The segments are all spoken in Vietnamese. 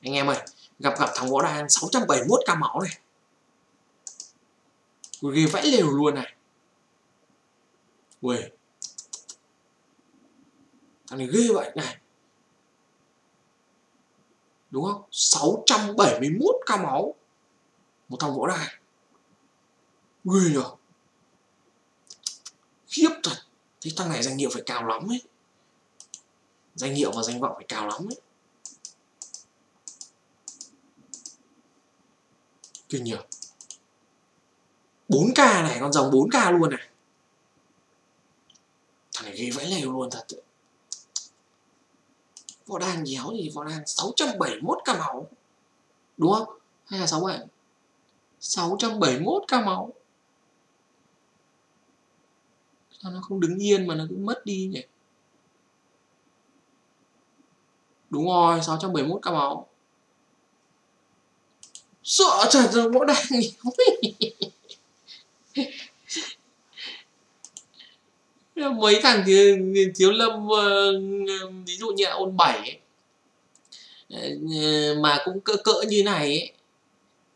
anh em ơi, gặp gặp thằng võ đan 671 ca máu này. Ghê vãi lều luôn này. Ui thằng này ghê vậy. Này. Đúng không? 671 ca máu. Một thằng võ đài ghê nhở khiếp thật. Thế thằng này danh hiệu phải cao lắm ấy. Danh hiệu và danh vọng phải cao lắm ấy. Kinh nhờ 4k này, con rồng 4k luôn này. Thằng này ghê vãi lều luôn thật. Võ đan nhéo thì võ đan 671 ca máu. Đúng không? Hay là 67 671 ca máu. Sao nó không đứng yên mà nó cứ mất đi nhỉ? Đúng rồi 671 ca máu sợ trời rồi võ đan nhéo mấy thằng thì thiếu lâm ờ, ví dụ như là ôn bảy ờ, mà cũng cỡ cỡ như này ấy,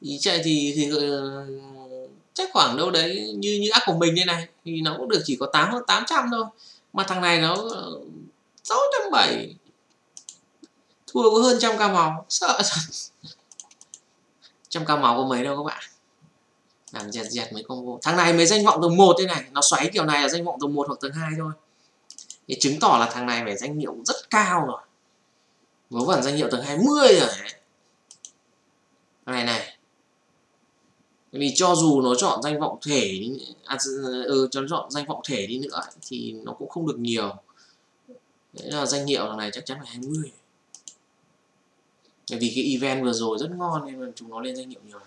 thì chạy thì, thì ờ, chắc khoảng đâu đấy như như ác của mình như này thì nó cũng được chỉ có tám hơn tám trăm thôi. Mà thằng này nó ờ, sáu trăm bảy thua có hơn trăm ca máu sợ trăm ca máu có mấy đâu các bạn. Làm dẹt dẹt mấy combo thằng này mới danh vọng tầng 1 thế này. Nó xoáy kiểu này là danh vọng tầng 1 hoặc tầng 2 thôi. Thì chứng tỏ là thằng này phải danh hiệu rất cao rồi. Vớ vẩn danh hiệu tầng 20 rồi đấy. Này này. Vì cho dù nó chọn danh vọng thể à, ừ, cho nó chọn danh vọng thể đi nữa thì nó cũng không được nhiều. Đấy là danh hiệu thằng này chắc chắn phải 20 mươi bởi vì cái event vừa rồi rất ngon nên là chúng nó lên danh hiệu nhiều